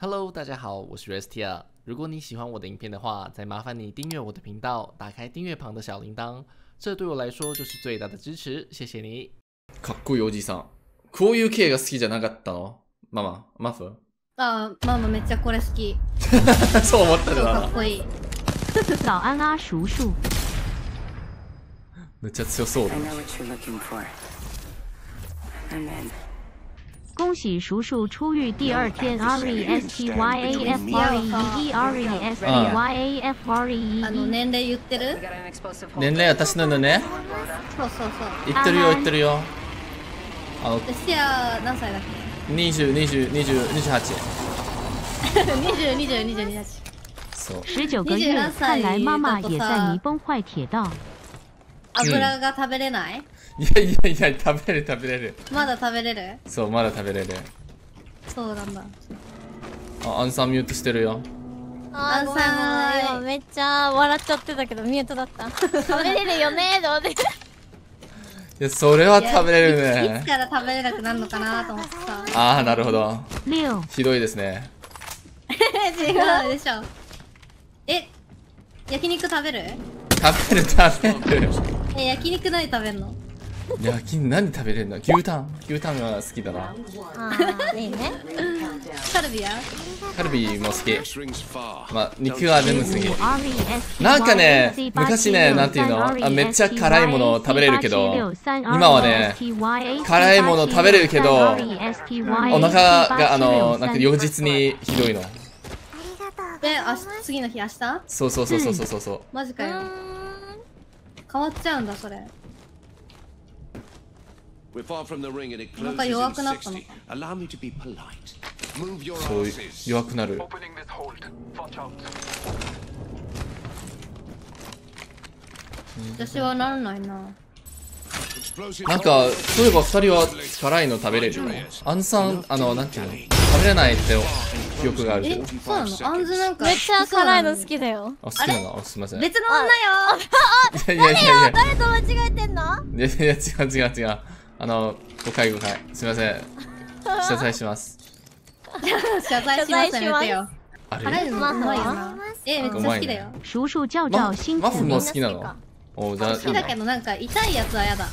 Hello，大家好，我是 Restia。如果你喜欢我的影片的话，再麻烦你订阅我的频道，打开订阅旁的小铃铛，这对我来说就是最大的支持，谢谢你。かっこいいおじさん。こういう系が好きじゃなかったのマママフあママめっちゃこれ好き。そう思った超かじゃん。っこいい。早安啊，叔叔。めっちゃ強そうだ 恭喜叔叔出狱第二天，R E S T Y A F R E E R E S T Y A F R E あの E。年齢言ってる.年齢私のね、そうそうそう。言ってるよ言ってるよ。あの、でシア何歳だっ20、20、20、28。け？二十二十二十二十。そう。十九个月，看来妈妈也在泥崩坏铁道。油が食べれない？いやいやいや、食べれる食べれる。まだ食べれる？そう、まだ食べれる。そうなんだ。あ、アンさんミュートしてるよ。あんごめん今めっちゃ笑っちゃってたけどミュートだった食べれるよねと思っていや、それは食べれるいつね。から食べれなくなるのかなと思ってさ。ああ、なるほど。六ひどいですね。違うでしょ。え、焼肉食べる？食べる食べる。え、焼肉何食べんの？焼き何食べれるの？牛タン牛タンが好きだな。あーいいねカルビは？カルビも好き。まあ、肉は眠すぎ。R E S T なんかね昔ねなんていうの？あめっちゃ辛いもの食べれるけど今はね辛いもの食べれるけどお腹があのなんか翌日にひどいのえ、あし次の日明日？そうそうそうそうそうそうマジかよ。変わっちゃうんだそれ。We're far from the ring and it なん closes か in 弱くなったの 60. Allow me to be polite. Move your そう asses. 弱くなる Opening this hold. Watch out. 私はならないな。なんかそういえば二人は辛いの食べれるアンさんあのなんていうの？食べれないって記憶があるけえど、そうなの？アンズなんかめっちゃ辛いの好ききだよあ好きなの？あすいません別の女よ。いやいやいや誰と間違えてんの？いやいや違う違う違うあの誤解誤解すいません謝罪します 謝罪しますやめてよ。あれ？辛いのうまいよな。えめっちゃ好きだよ。叔叔教照辛マフ苦。も好きなの？おじゃあ好きだけどなんか痛いやつはやだ。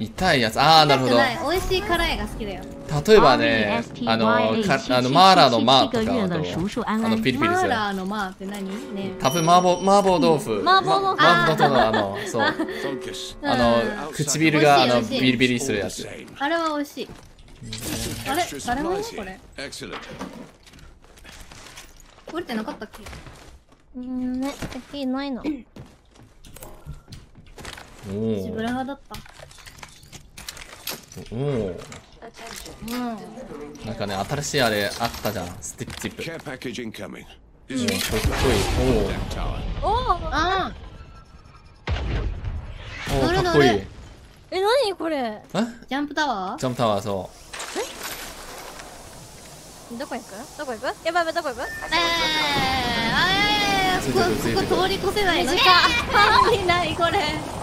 痛いやつああなるほど美味しい辛いが好きだよ。例えばねあのかあのマーラーのマーとかだ叔叔安とあの安。ピリピリするマーラーのマーって何ね多分麻婆麻婆豆腐麻婆豆腐ま麻婆豆腐のあのそう.あの唇があのビリビリするやつ.あれは美味しい。あれ誰もいるこ.れ。降りてなかったっけ？うーんね敵いないのお自分派だった。おおうん。なんかね新しいあれあったじゃん。スティッチップ。Is かっこいい.おおあおおかっこいい。え何これ？え？ージャンプタワー？ジャンプタワーそどこ行く？どこ行く？やばいやばいどこ行く？えー、あーここ通り越せないの。短っえー何何これ？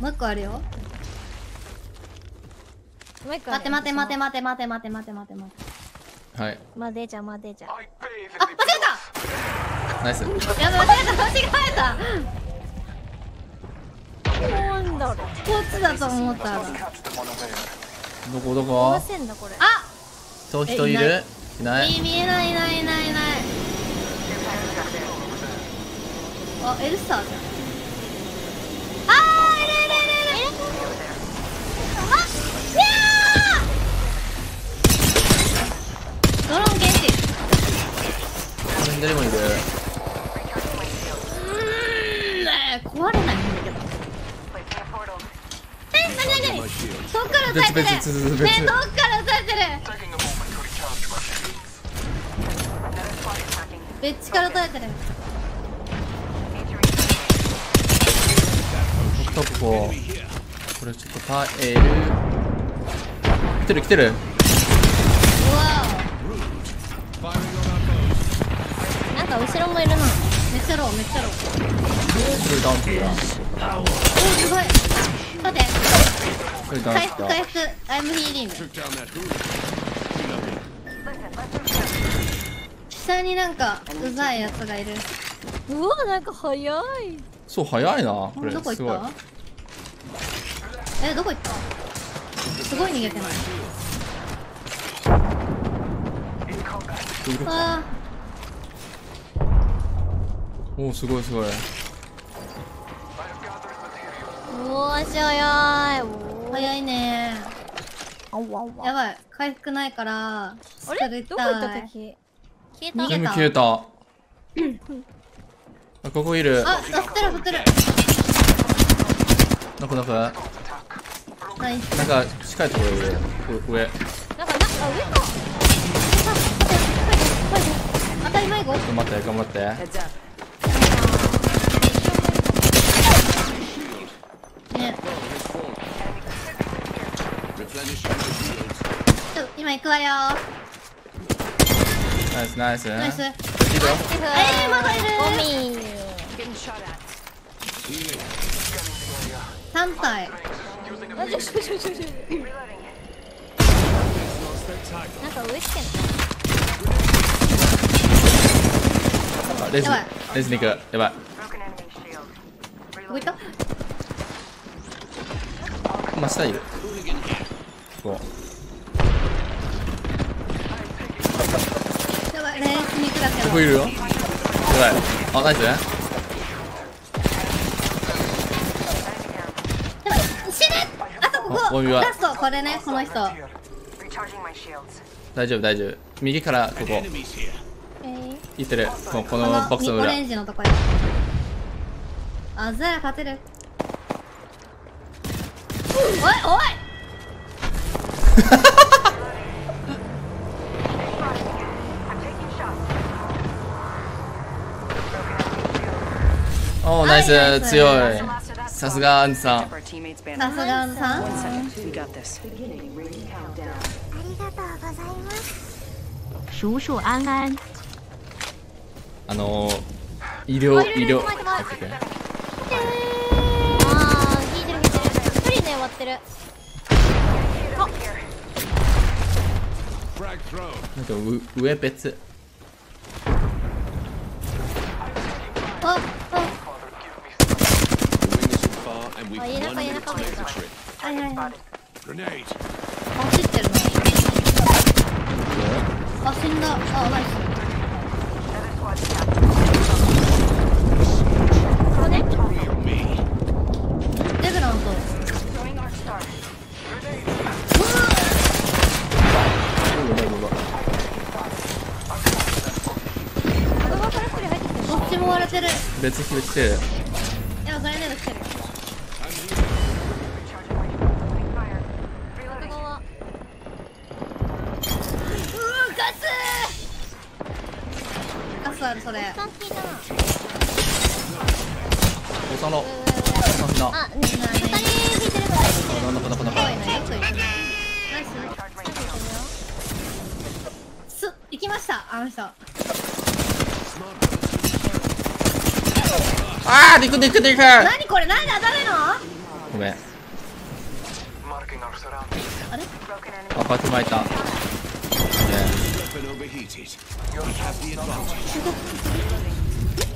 もう一個あるよ。もう一個待って待って待って待って待って待って待って待って待って。うはいまでちゃんまでちゃあ、間違ナイスえた。やばい間違えた間違えた。なんだろうこっちだと思ったら。どこどどこうせんだこれあ、人人いる？いない？い見えないいないいないいない。あ、エルサーじゃん。別々別々ねえ、どっから撃たれてる？チから撃たれてる。こここここれちょっとパエル来てる来てる。うわなんか後ろもいるな。めっちちゃローめっちゃロー。これダウンってるなおすごい。待って回復回復アイムヒーリング.下になんかうざいやつがいる。うわなんか早い。そう早いな。これどこ行すごい。ったえどこ行った？すごい逃げてない。あ。おおすごいすごい。うわし早い。ー早いね。あわわ。やばい。回復ないからあれ？どこ行った消え逃げ全部消えた。あここいる。あ振ってる振ってる。ノクノクなんナイス。か近いところいる。う上。なんかなんか上か。当たり前後頑張って頑張って Heads up. ね Replenishing my shields. ちょ今行くわよ。ナイスナイスナイスいいぞえー、まだいるゴミ Getting shot at. 3体。あちょちょちょちょちょなんか上来てんあレズレズに行く。やばい。どこ行った真下いるこやばいレースに行くだけど。ここいるよ。やばいあナイスやばい死ぬ。あとここ。ラストこれねこの人.大丈夫大丈夫。右からここ。行ってる。こここのボックスの裏。オレンジのとこへあずら勝てる。おいおい おおナイス、強い。さすがアンズさん。さすがアンズさん。ありがとうございます。叔叔安安あの、医療医療。あ聞いてる聞いてる。一人で終わってる。なんか上別。and we've one minute to make the trip. Grenade. 走ってるね。あ、死んだ。あ、ナイス。別に決めてああ行く行く行く何これ？何で当たるの？ごめん。あれ？あっこっち巻い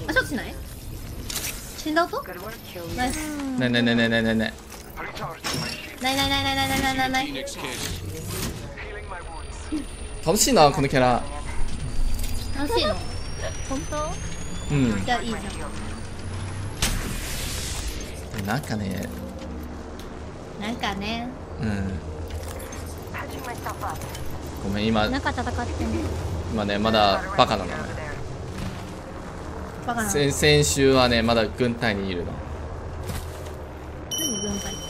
あ、ちょない？死んだ音？ナイス。ねねねないないないないないないないない。楽しいなこのキャラ。楽しいの？本当？うん。じゃあいいじゃなんかね。んなんかね。うん.ごめん今。中戦ってんの今ねまだバカなのね.バカなの？先先週はねまだ軍隊にいるの。何軍隊って？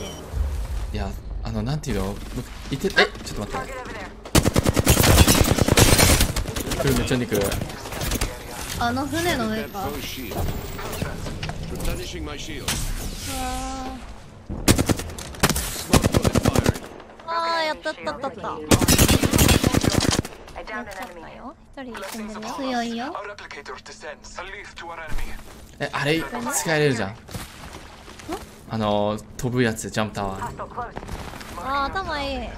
いやあのなんていうの？僕いてえちょっと待って来るめっちゃ肉。あの船の上か。ああやったったったった。強いよ。えあれ使えれるじゃん,あの飛ぶやつジャンプタワーああ頭いい。あ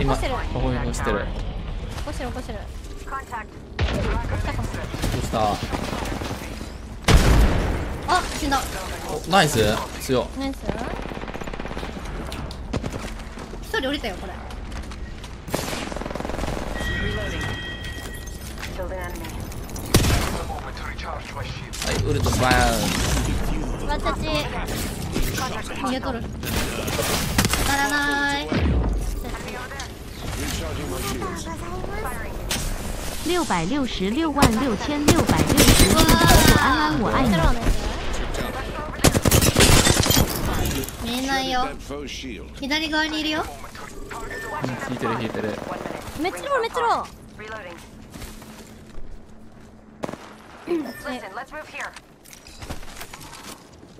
今思い出してる,してる。起こしてる起こしてるた？かもあ死んだ。ナイス。強。ナイス。一人降りたよこれ。はいウルトバーン私逃げとる。あららない六百六十六万六千六百六十一我安安我爱你見えないよ.左側にいるよ引いてる引いてるつめっちゃローめっちゃロー Reloading. Listen, let's move here.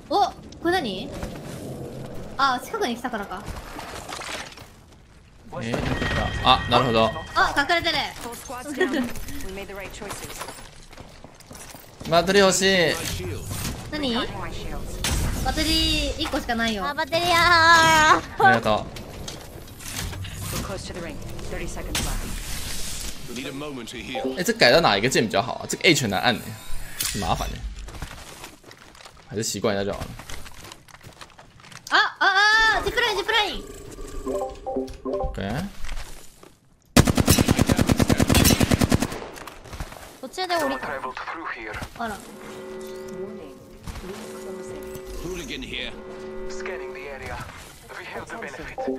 おこれ何？あ近くに来たからかえ、あ、なるほど。あ、隠れてる。バトリー欲しい。何？バトリー1個しかないよ。あ、バトリーあーありがとう。哎，这改到哪一个键比较好啊？这个 H 很难按的，挺麻烦的，还是习惯一下就好了。啊啊啊！Zipline，Zipline。啊 오케이도체대오리다어라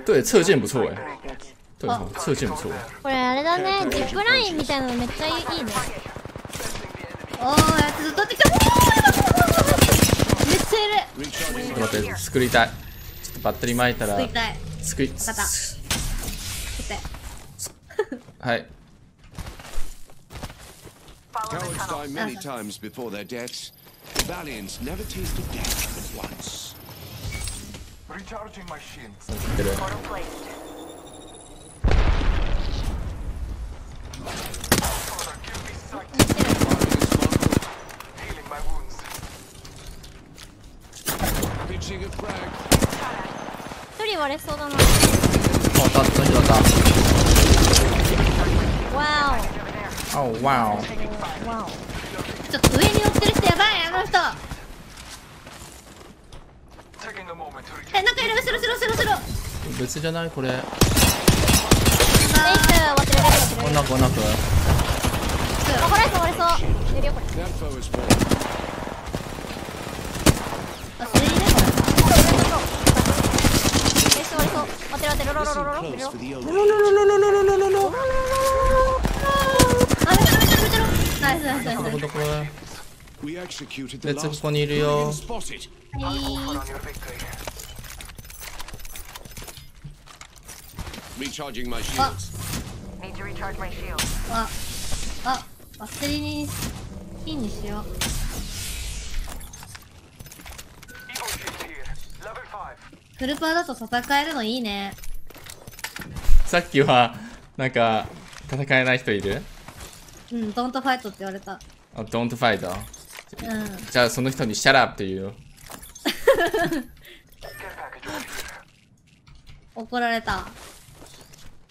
对，侧剑不错哎。对，好，侧剑不错。これあれだね、ジップラインみたいなのめっちゃいいね。おお、やつ取ってきた。めっちゃいる。待って、作りたい。ちょっとバッテリー巻いたら。作りたい。作り。Shields. 作ってる。Portal placed. Father, give me sight. Healing my wounds. Pitching a frag. 一人割れそうだなあ、た、その人だった。わあ、わお。おわちょっと上に乗ってる人やばいあの人.えなんかいる後ろ後ろ後ろ後ろ別じゃないこれ。おネイス割ってる割ってるこんなこんなく。あ割れそう割れそう出るよこれ That foe is fallen. あそれいるネイス割れそう割ってる割ってるロロロロロロ Listen 出る close よ for the omen. あめちゃめちゃめちゃナイスナイスナイスどこどこれ。We executed the レッツここにいるよあっあっバめテリーに金にしようフルパーだと戦えるのいいねさっきはなんか戦えない人いるうんドントファイトって言われたあ、don't fight? うんじゃあその人に shut up って言う？よ。怒られた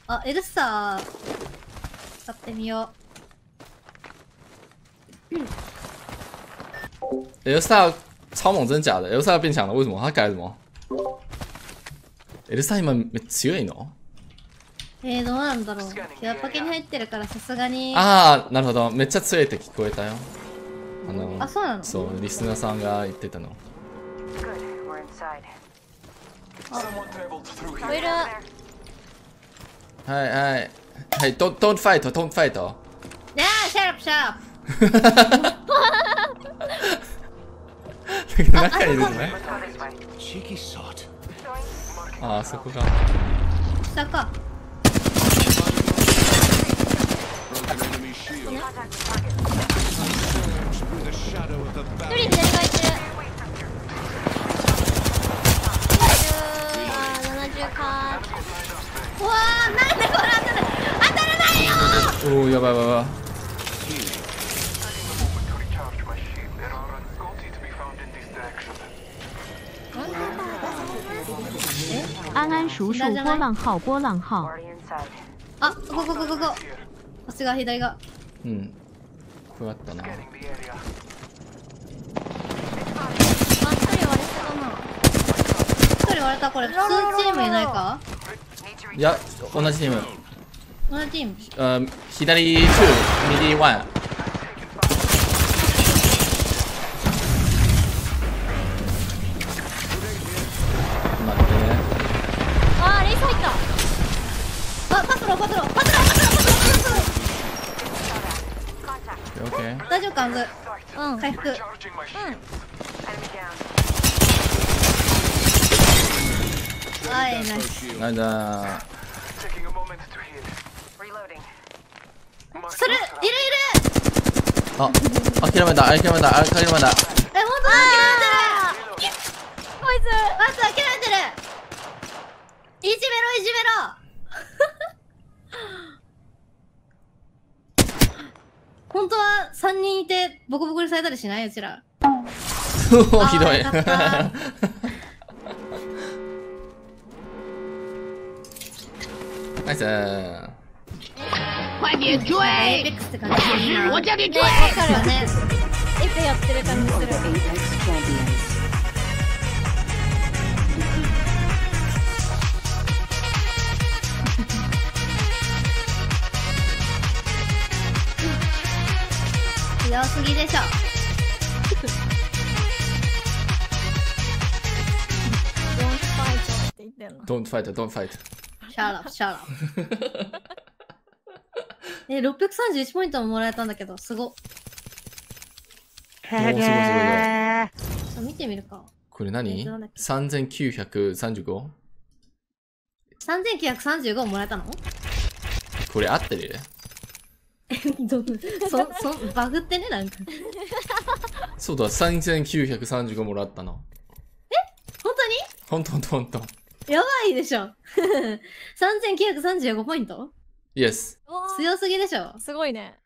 あエルサー使ってみよ L star 超猛真假的？L star 变强了，为什么？他改了什么？L star 今め強いの？うえー、どうなんだろうキュアパケに入ってるからさすがにああ、なるほど。めっちゃ強いって聞こえたよ。あの、あそうなの？そう、リスナーさんが言ってたの。Good. We're inside. Someone traveled through こい here. るはいはい。はい、don't, don't fight, don't fight. いやーシャープシャープ中にいるのね。ああ、そこが。下か安安叔叔波浪号波浪号。啊，go go go go go！左が左が。うん。これあったな。area. あ一人割れたな。一人割れた。これ普通チームいないか？いや同じチーム。同じチーム？あ左2右1待ってね。あーレイス入った。あパトロパトロパトロパトロパトロパトロ大丈夫かんずうん。回復. Enemy down. はいナイス。なんだ.それいるいる。あ諦めた諦めた諦めた。え本当だ諦めてる。こいつまず諦めてる。いじめろいじめ本当は3人いてボコボコにされたりしない？うちら。ひどい。ナイス。エイペックスって感じ。でいいなねわかるよね。エペやってる感じする すぎでしょ。Don't fight don't fight シャーラップシャーラップえ631ポイントももらえたんだけどすご。っおーすごいすごいすごい。あ見てみるか。これ何？えどうだっけ ?3935? 3935もらえたの？これ合ってる？ど そそ バグってねなんか。そうだ3935もらったの本ほんとほんとほんと。当にやばいでしょ。3935ポイント？Yes おー強すぎでしょ。すごいね